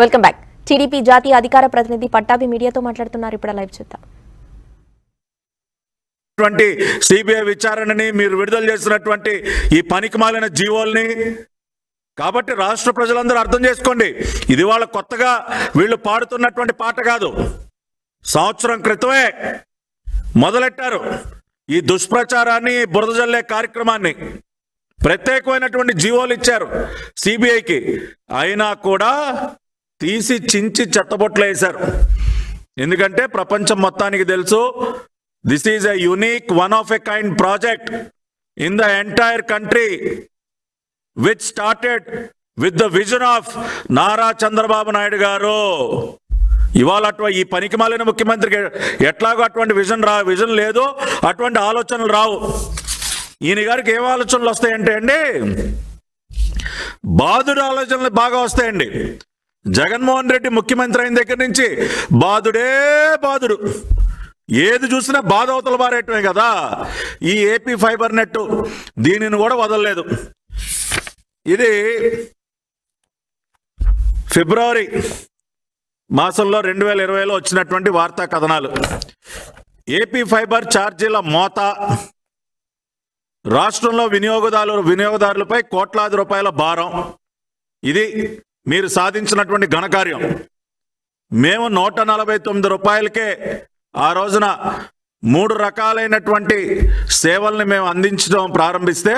Welcome back. TDP జాతీయ అధికార ప్రతినిధి పట్టాభి మీడియాతో మాట్లాడుతున్నారు. ఇప్పుడు లైవ్ చూద్దాం. సిబిఐ విచారణని మీరు విడుదల చేస్తున్నటువంటి ఈ పనికిమాలిన జీవోల్ని కాబట్టి రాష్ట్ర ప్రజలందరూ అర్థం చేసుకోండి. ఇది వాళ్ళ కొత్తగా వీళ్ళు పాడుతున్నటువంటి పాట కాదు. సంవత్సరం క్రితమే మొదలెట్టారు ఈ దుష్ప్రచారాన్ని బురదజల్లే కార్యక్రమాన్ని. ప్రత్యేకమైనటువంటి జీవోలు ఇచ్చారు సిబిఐకి. అయినా కూడా తీసి చించి చెత్తబొట్లు వేశారు. ఎందుకంటే ప్రపంచం మొత్తానికి తెలుసు this is a unique one of a kind project in the entire country which started with the vision of Nara Chandrababu Naidu garu. ఇవాళ అటు ఈ పనికి మాలిన ముఖ్యమంత్రికి ఎట్లాగో అటువంటి విజన్ రా విజన్ లేదు అటువంటి ఆలోచనలు రావు. ఈయన గారికి ఏం ఆలోచనలు వస్తాయంటే అండి బాధుడు ఆలోచనలు బాగా వస్తాయండి. జగన్మోహన్ రెడ్డి ముఖ్యమంత్రి అయిన దగ్గర నుంచి బాధుడే బాధుడు. ఏది చూసినా బాధ అవతల బారేయటమే కదా. ఈ ఏపీ ఫైబర్ నెట్ దీనిని కూడా వదలలేదు. ఇది ఫిబ్రవరి మాసంలో రెండు వేల ఇరవైలో వచ్చినటువంటి వార్తా కథనాలు. ఏపీ ఫైబర్ ఛార్జీల మోత రాష్ట్రంలో వినియోగదారులు వినియోగదారులపై కోట్లాది రూపాయల భారం. ఇది మీరు సాధించినటువంటి ఘనకార్యం. మేము నూట నలభై తొమ్మిది రూపాయలకే ఆ రోజున మూడు రకాలైనటువంటి సేవల్ని మేము అందించడం ప్రారంభిస్తే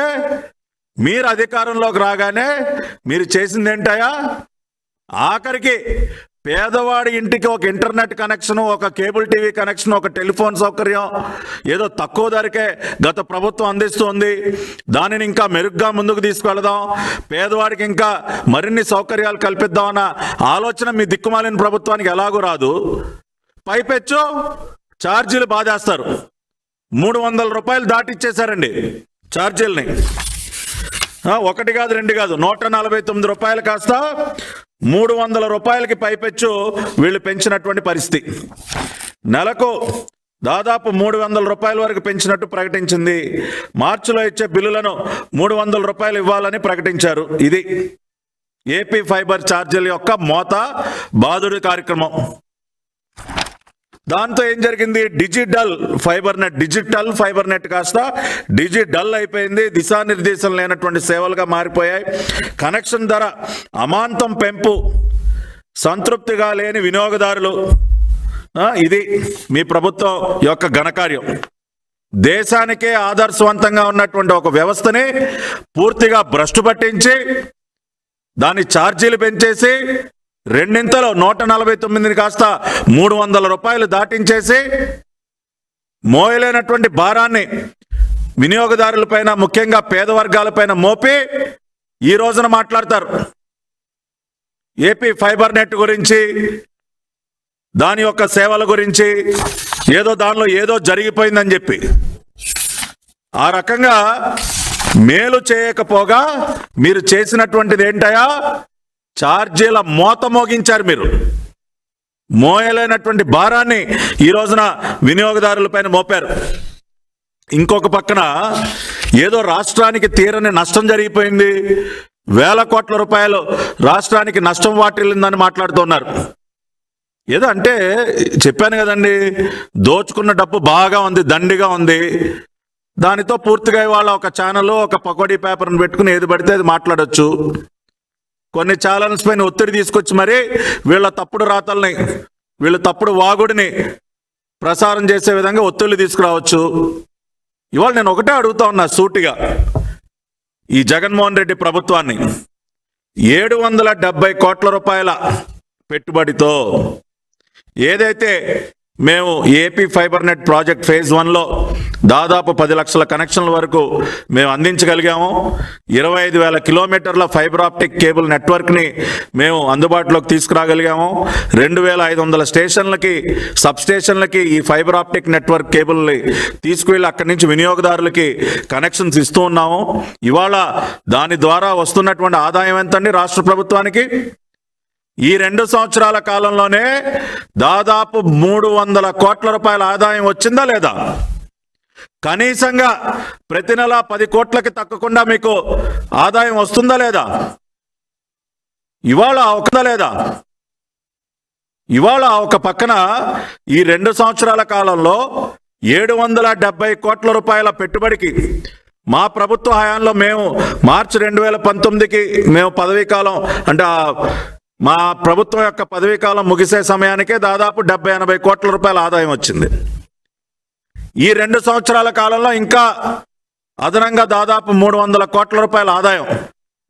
మీరు అధికారంలోకి రాగానే మీరు చేసింది ఏంటయా ఆఖరికి పేదవాడి ఇంటికి ఒక ఇంటర్నెట్ కనెక్షన్ ఒక కేబుల్ టీవీ కనెక్షన్ ఒక టెలిఫోన్ సౌకర్యం ఏదో తక్కువ ధరకే గత ప్రభుత్వం అందిస్తుంది. దానిని ఇంకా మెరుగ్గా ముందుకు తీసుకెళదాం పేదవాడికి ఇంకా మరిన్ని సౌకర్యాలు కల్పిద్దామన్న ఆలోచన మీ దిక్కుమాలిన ప్రభుత్వానికి ఎలాగూ రాదు. పైపెచ్చు ఛార్జీలు బాధేస్తారు. మూడు వందల రూపాయలు దాటిచ్చేశారండి ఛార్జీలని. ఒకటి కాదు రెండు కాదు నూట నలభై తొమ్మిది రూపాయలు కాస్త మూడు వందల రూపాయలకి పైపెచ్చు వీళ్ళు పెంచినటువంటి పరిస్థితి. నెలకు దాదాపు మూడు వందల రూపాయల వరకు పెంచినట్టు ప్రకటించింది. మార్చిలో ఇచ్చే బిల్లులను మూడు వందల రూపాయలు ఇవ్వాలని ప్రకటించారు. ఇది ఏపీ ఫైబర్ ఛార్జీల యొక్క మోత బాధుడి కార్యక్రమం. దాంతో ఏం జరిగింది? Digital fibre net digital fibre net కాస్త డిజిటల్ అయిపోయింది. దిశానిర్దేశం లేనటువంటి సేవలుగా మారిపోయాయి. కనెక్షన్ ధర అమాంతం పెంపు. సంతృప్తిగా లేని వినియోగదారులు. ఇది మీ ప్రభుత్వం యొక్క ఘనకార్యం. దేశానికే ఆదర్శవంతంగా ఉన్నటువంటి ఒక వ్యవస్థని పూర్తిగా భ్రష్టు పట్టించి దాని ఛార్జీలు పెంచేసి రెండింతలో నూట నలభై తొమ్మిదిని కాస్త మూడు వందల రూపాయలు దాటించేసి మోయలేనటువంటి భారాన్ని వినియోగదారులపైన ముఖ్యంగా పేద వర్గాలపైన మోపి ఈ రోజున మాట్లాడతారు. ఏపీ ఫైబర్ నెట్ గురించి దాని యొక్క సేవల గురించి ఏదో దానిలో ఏదో జరిగిపోయిందని చెప్పి. ఆ రకంగా మేలు చేయకపోగా మీరు చేసినటువంటిది ఏంటయా ఛార్జీల మోత మోగించారు మీరు. మోయలేనటువంటి భారాన్ని ఈ రోజున వినియోగదారులపైన మోపారు. ఇంకొక పక్కన ఏదో రాష్ట్రానికి తీరని నష్టం జరిగిపోయింది. వేల కోట్ల రూపాయలు రాష్ట్రానికి నష్టం వాటిల్లిందని మాట్లాడుతున్నారు ఏదో అంటే చెప్పాను కదండి దోచుకున్న డబ్బు బాగా ఉంది దండిగా ఉంది. దానితో పూర్తిగా ఇవాళ ఒక ఛానల్ ఒక పకోడీ పేపర్ని పెట్టుకుని ఏది పడితే అది మాట్లాడచ్చు. కొన్ని ఛానల్స్ పైన ఒత్తిడి తీసుకొచ్చి మరి వీళ్ళ తప్పుడు రాతల్ని వీళ్ళ తప్పుడు వాగుడిని ప్రసారం చేసే విధంగా ఒత్తిళ్ళు తీసుకురావచ్చు. ఇవాళ నేను ఒకటే అడుగుతా ఉన్నా సూటిగా. ఈ జగన్మోహన్ రెడ్డి ప్రభుత్వాన్ని ఏడు వందల డెబ్బై కోట్ల రూపాయల పెట్టుబడితో ఏదైతే మేము AP fibre net project phase వన్లో దాదాపు పది లక్షల కనెక్షన్ల వరకు మేము అందించగలిగాము. ఇరవై ఐదు వేల కిలోమీటర్ల ఫైబర్ ఆప్టిక్ కేబుల్ నెట్వర్క్ని మేము అందుబాటులోకి తీసుకురాగలిగాము. రెండు వేల ఐదు వందల స్టేషన్లకి సబ్ స్టేషన్లకి ఈ ఫైబర్ ఆప్టిక్ నెట్వర్క్ కేబుల్ని తీసుకువెళ్ళి అక్కడి నుంచి వినియోగదారులకి కనెక్షన్స్ ఇస్తూ ఉన్నాము. ఇవాళ దాని ద్వారా వస్తున్నటువంటి ఆదాయం ఎంతండి రాష్ట్ర ప్రభుత్వానికి? ఈ రెండు సంవత్సరాల కాలంలోనే దాదాపు మూడు వందల కోట్ల రూపాయల ఆదాయం వచ్చిందా లేదా? కనీసంగా ప్రతి నెల పది కోట్లకి తక్కకుండా మీకు ఆదాయం వస్తుందా లేదా? ఇవాళ ఒక్కదా లేదా? ఇవాళ ఒక పక్కన ఈ రెండు సంవత్సరాల కాలంలో ఏడు వందల డెబ్బై కోట్ల రూపాయల పెట్టుబడికి మా ప్రభుత్వ హయాంలో మేము మార్చి రెండు వేల పంతొమ్మిదికి మేము పదవీ కాలం అంటే మా ప్రభుత్వం యొక్క పదవీ కాలం ముగిసే సమయానికే దాదాపు డెబ్బై ఎనభై కోట్ల రూపాయల ఆదాయం వచ్చింది. ఈ రెండు సంవత్సరాల కాలంలో ఇంకా అదనంగా దాదాపు మూడు వందల కోట్ల రూపాయల ఆదాయం.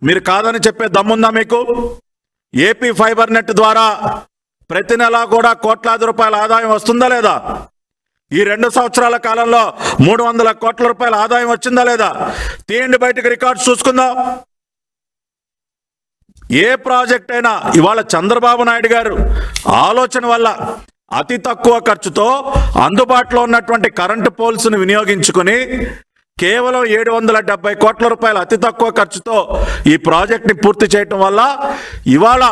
మీరు కాదని చెప్పే దమ్ముందా మీకు? ఏపీ ఫైబర్ నెట్ ద్వారా ప్రతి నెలా కూడా కోట్లాది రూపాయల ఆదాయం వస్తుందా లేదా? ఈ రెండు సంవత్సరాల కాలంలో మూడు వందల కోట్ల రూపాయల ఆదాయం వచ్చిందా లేదా? తీయండి బయటకు రికార్డ్స్ చూసుకుందాం. ఏ ప్రాజెక్ట్ అయినా ఇవాళ చంద్రబాబు నాయుడు గారు ఆలోచన వల్ల అతి తక్కువ ఖర్చుతో అందుబాటులో ఉన్నటువంటి కరెంటు పోల్స్ని వినియోగించుకుని కేవలం ఏడు వందల డెబ్బై కోట్ల రూపాయల అతి తక్కువ ఖర్చుతో ఈ ప్రాజెక్ట్ని పూర్తి చేయటం వల్ల ఇవాళ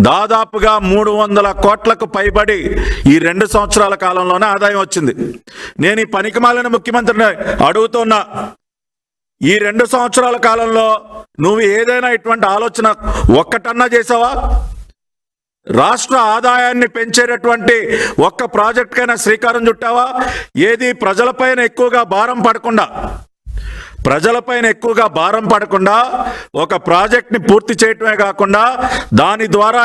దాదాపుగా మూడు వందల కోట్లకు పైబడి ఈ రెండు సంవత్సరాల కాలంలోనే ఆదాయం వచ్చింది. నేను ఈ పనికిమాలిన ముఖ్యమంత్రిని అడుగుతున్నా ఈ రెండు సంవత్సరాల కాలంలో నువ్వు ఏదైనా ఇటువంటి ఆలోచన ఒక్కటన్నా చేసావా? రాష్ట్ర ఆదాయాన్ని పెంచేటటువంటి ఒక్క ప్రాజెక్టుకైనా శ్రీకారం చుట్టావా? ఏది ప్రజలపైన ఎక్కువగా భారం పడకుండా ప్రజలపైన ఎక్కువగా భారం పడకుండా ఒక ప్రాజెక్ట్ని పూర్తి చేయటమే కాకుండా దాని ద్వారా